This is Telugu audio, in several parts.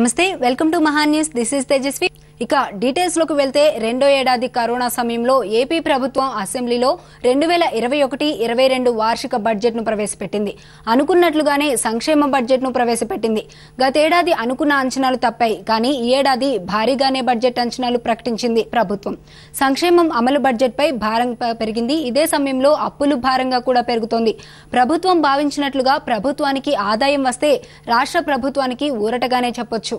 నమస్తే welcome to Maha news. This is Tejaswi. ఇక డీటెయిల్స్లోకి వెళ్తే రెండో ఏడాది కరోనా సమయంలో ఏపీ ప్రభుత్వం అసెంబ్లీలో రెండు వేల ఇరవై ఒకటి ఇరవై రెండు వార్షిక బడ్జెట్ను ప్రవేశపెట్టింది. అనుకున్నట్లుగానే సంక్షేమ బడ్జెట్ను ప్రవేశపెట్టింది. గతేడాది అనుకున్న అంచనాలు తప్పాయి కానీ ఈ ఏడాది భారీగానే బడ్జెట్ అంచనాలు ప్రకటించింది ప్రభుత్వం. సంక్షేమం అమలు బడ్జెట్ పై భారం పెరిగింది. ఇదే సమయంలో అప్పులు భారంగా కూడా పెరుగుతోంది. ప్రభుత్వం భావించినట్లుగా ప్రభుత్వానికి ఆదాయం వస్తే రాష్ట్ర ప్రభుత్వానికి ఊరటగానే చెప్పొచ్చు.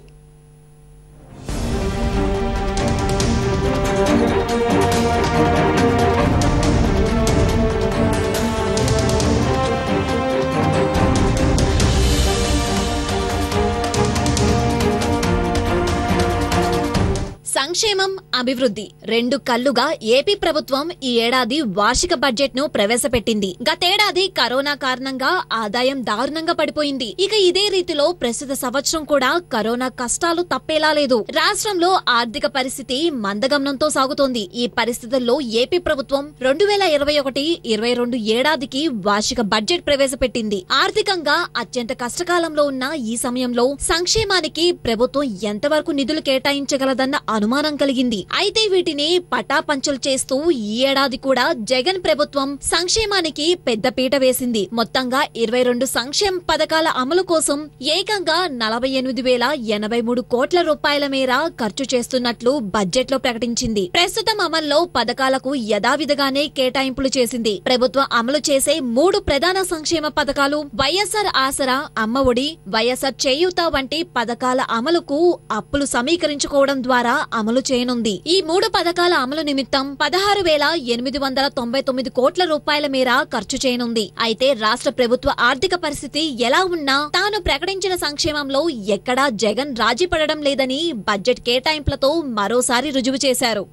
సంక్షేమం అభివృద్ధి రెండు కళ్ళుగా ఏపీ ప్రభుత్వం ఈ ఏడాది వార్షిక బడ్జెట్ను ప్రవేశపెట్టింది. గతేడాది కరోనా కారణంగా ఆదాయం దారుణంగా పడిపోయింది. ఇక ఇదే రీతిలో ప్రస్తుత సంవత్సరం కూడా కరోనా కష్టాలు తప్పేలా లేదు. రాష్ట్రంలో ఆర్థిక పరిస్థితి మందగమనంతో సాగుతోంది. ఈ పరిస్థితుల్లో ఏపీ ప్రభుత్వం రెండు వేల ఇరవై ఒకటి ఇరవై రెండు ఏడాదికి వార్షిక బడ్జెట్ ప్రవేశపెట్టింది. ఆర్థికంగా అత్యంత కష్టకాలంలో ఉన్న ఈ సమయంలో సంక్షేమానికి ప్రభుత్వం ఎంతవరకు నిధులు కేటాయించగలదన్న అనుమానం కలిగింది. అయితే వీటిని పటాపంచలు చేస్తూ ఈ ఏడాది కూడా జగన్ ప్రభుత్వం సంక్షేమానికి పెద్దపీట వేసింది. మొత్తంగా ఇరవై రెండు సంక్షేమ పథకాల అమలు కోసం ఏకంగా నలభై ఎనిమిది వేల ఎనభై మూడు కోట్ల రూపాయల మేర ఖర్చు చేస్తున్నట్లు బడ్జెట్లో ప్రకటించింది. ప్రస్తుతం అమల్లో పథకాలకు యథావిధిగానే కేటాయింపులు చేసింది. ప్రభుత్వం అమలు చేసే మూడు ప్రధాన సంక్షేమ పథకాలు వైఎస్ఆర్ ఆసరా అమ్మ ఒడి వైఎస్ఆర్ చేయూత వంటి పథకాల అమలుకు అప్పులు సమీకరించుకోవడం ద్వారా అమలు చేయనుంది. ఈ మూడు పథకాల అమలు నిమిత్తం పదహారు వేల ఎనిమిది వందల తొంభై తొమ్మిది కోట్ల రూపాయల మేర ఖర్చు చేయనుంది. అయితే రాష్ట్ర ప్రభుత్వ ఆర్థిక పరిస్థితి ఎలా ఉన్నా తాను ప్రకటించిన సంక్షేమంలో ఎక్కడా జగన్ రాజీ పడడం లేదని బడ్జెట్ కేటాయింపులతో మరోసారి రుజువు చేశారు.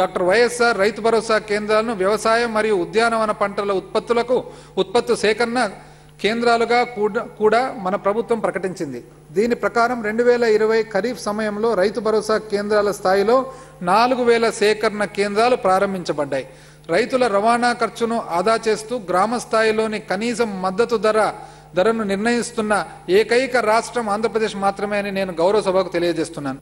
డాక్టర్ వైఎస్ఆర్ రైతు భరోసా కేంద్రాలను వ్యవసాయం మరియు ఉద్యానవన పంటల ఉత్పత్తులకు ఉత్పత్తు సేకరణ కేంద్రాలుగా కూడా కూడా మన ప్రభుత్వం ప్రకటించింది. దీని ప్రకారం రెండు వేల ఇరవై ఖరీఫ్ సమయంలో రైతు భరోసా కేంద్రాల స్థాయిలో నాలుగు వేల సేకరణ కేంద్రాలు ప్రారంభించబడ్డాయి. రైతుల రవాణా ఖర్చును ఆదా చేస్తూ గ్రామ స్థాయిలోని కనీస మద్దతు ధర ధరను నిర్ణయిస్తున్న ఏకైక రాష్ట్రం ఆంధ్రప్రదేశ్ మాత్రమే అని నేను గౌరవ సభకు తెలియజేస్తున్నాను.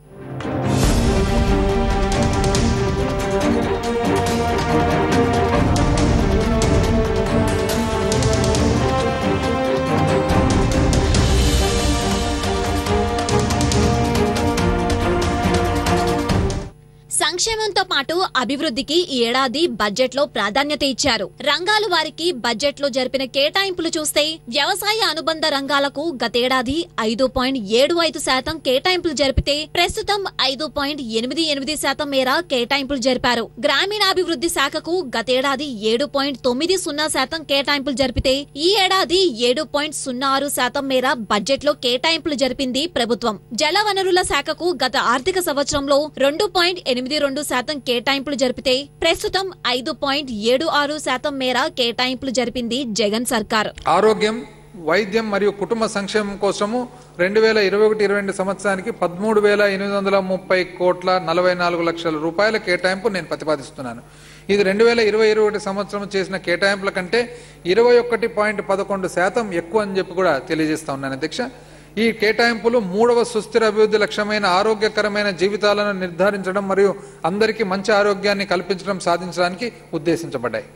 సంక్షేమంతో పాటు అభివృద్ధికి ఈ ఏడాది బడ్జెట్లో ప్రాధాన్యత ఇచ్చారు. రంగాలు వారికి బడ్జెట్లో జరిపిన కేటాయింపులు చూస్తే వ్యవసాయ అనుబంధ రంగాలకు గతేడాది ఐదు పాయింట్ ఏడు ఐదు శాతం కేటాయింపులు జరిపితే ప్రస్తుతం ఐదు పాయింట్ ఎనిమిది ఎనిమిది శాతం మేర కేటాయింపులు జరిపారు. గ్రామీణాభివృద్ధి శాఖకు గతేడాది ఏడు పాయింట్ తొమ్మిది సున్నా శాతం కేటాయింపులు జరిపితే ఈ ఏడాది ఏడు పాయింట్ సున్నా ఆరు శాతం మేర బడ్జెట్లో కేటాయింపులు జరిపింది ప్రభుత్వం. జలవనరుల శాఖకు గత ఆర్థిక సంవత్సరంలో రెండు పాయింట్ ఎనిమిది రెండు రెండు శాతం కేటాయింపులు జరిపితే ప్రస్తుతం ఐదు పాయింట్ ఏడు ఆరు శాతం మేర కేటాయింపులు జరిపింది జగన్ సర్కార్. ఆరోగ్యం వైద్యం మరియు కుటుంబ సంక్షేమం కోసము రెండు వేల ఇరవై ఒకటి ఇరవై రెండు సంవత్సరానికి పదమూడు వేల ఎనిమిది వందల ముప్పై కోట్ల నలభై నాలుగు లక్షల రూపాయల కేటాయింపు నేను ప్రతిపాదిస్తున్నాను. ఇది రెండు వేల ఇరవై ఇరవై ఒకటి సంవత్సరం చేసిన కేటాయింపుల కంటే ఇరవై ఒకటి పాయింట్ పదకొండు శాతం ఎక్కువ అని చెప్పి కూడా తెలియజేస్తా ఉన్నాను అధ్యక్ష. ఈ కేటాయింపులు మూడవ సుస్థిర అభివృద్ధి లక్ష్యమైన ఆరోగ్యకరమైన జీవితాలను నిర్ధారించడం మరియు అందరికీ మంచి ఆరోగ్యాన్ని కల్పించడం సాధించడానికి ఉద్దేశించబడ్డాయి.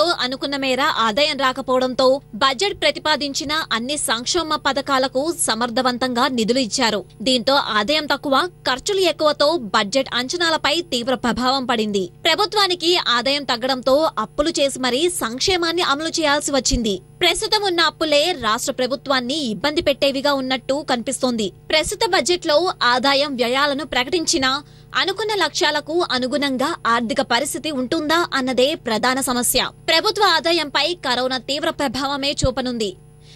రావడంతో తో అనుకున్న మేర ఆదాయం రాకపోవడంతో బడ్జెట్ ప్రతిపాదించిన అన్ని సంక్షేమ పథకాలకు సమర్థవంతంగా నిధులు ఇచ్చారు. దీంతో ఆదాయం తక్కువ ఖర్చులు ఎక్కువతో బడ్జెట్ అంచనాలపై తీవ్ర ప్రభావం పడింది. ప్రభుత్వానికి ఆదాయం తగ్గడంతో అప్పులు చేసి మరీ సంక్షేమాన్ని అమలు చేయాల్సి వచ్చింది. ప్రస్తుతం ఉన్న అప్పులే రాష్ట్ర ప్రభుత్వాన్ని ఇబ్బంది పెట్టేవిగా ఉన్నట్టు కనిపిస్తోంది. ప్రస్తుత బడ్జెట్లో ఆదాయం వ్యయాలను ప్రకటించినా అనుకున్న లక్ష్యాలకు అనుగుణంగా ఆర్థిక పరిస్థితి ఉంటుందా అన్నదే ప్రధాన సమస్య. ప్రభుత్వ ఆదాయంపై కరోనా తీవ్ర ప్రభావమే చూపనుంది.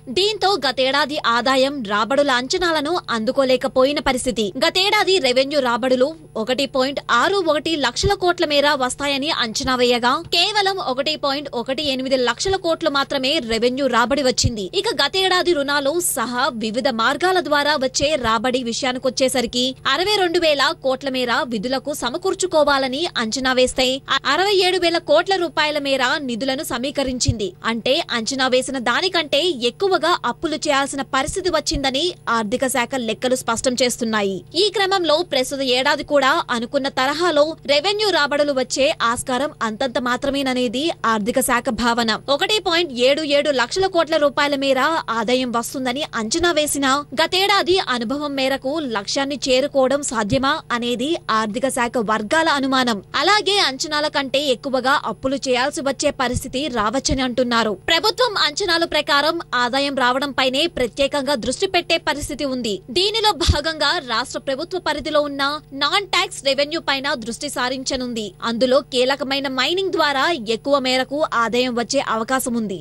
దీంతో గతేడాది ఆదాయం రాబడుల అంచనాలను అందుకోలేకపోయిన పరిస్థితి. గతేడాది రెవెన్యూ రాబడులు ఒకటి పాయింట్ ఆరు ఒకటి లక్షల కోట్ల మేర వస్తాయని అంచనా వేయగా కేవలం ఒకటి పాయింట్ ఒకటి ఎనిమిది లక్షల కోట్లు మాత్రమే రెవెన్యూ రాబడి వచ్చింది. ఇక గతేడాది రుణాలు సహా వివిధ మార్గాల ద్వారా వచ్చే రాబడి విషయానికొచ్చేసరికి అరవై రెండు వేల కోట్ల మేర విధులకు సమకూర్చుకోవాలని అంచనా వేస్తే అరవై ఏడు వేల కోట్ల రూపాయల మేర నిధులను సమీకరించింది. అంటే అంచనా వేసిన దానికంటే ఎక్కువ ఎక్కువగా అప్పులు చేయాల్సిన పరిస్థితి వచ్చిందని ఆర్థిక శాఖ లెక్కలు స్పష్టం చేస్తున్నాయి. ఈ క్రమంలో ప్రస్తుత ఏడాది కూడా అనుకున్న తరహాలో రెవెన్యూ రాబడులు వచ్చే ఆస్కారం అంతంత మాత్రమేననేది ఆర్థిక శాఖ భావన. ఒకటి పాయింట్ ఏడు ఏడు లక్షల కోట్ల రూపాయల మేర ఆదాయం వస్తుందని అంచనా వేసినా గతేడాది అనుభవం మేరకు లక్ష్యాన్ని చేరుకోవడం సాధ్యమా అనేది ఆర్థిక శాఖ వర్గాల అనుమానం. అలాగే అంచనాల కంటే ఎక్కువగా అప్పులు చేయాల్సి వచ్చే పరిస్థితి రావచ్చని అంటున్నారు. ప్రభుత్వం అంచనాల ప్రకారం ఆదాయం రావడంపైనే ప్రత్యేకంగా దృష్టి పెట్టే పరిస్థితి ఉంది. దీనిలో భాగంగా రాష్ట్ర ప్రభుత్వ పరిధిలో ఉన్న నాన్ ట్యాక్స్ రెవెన్యూ పైన దృష్టి సారించనుంది. అందులో కీలకమైన మైనింగ్ ద్వారా ఎక్కువ మేరకు ఆదాయం వచ్చే అవకాశం ఉంది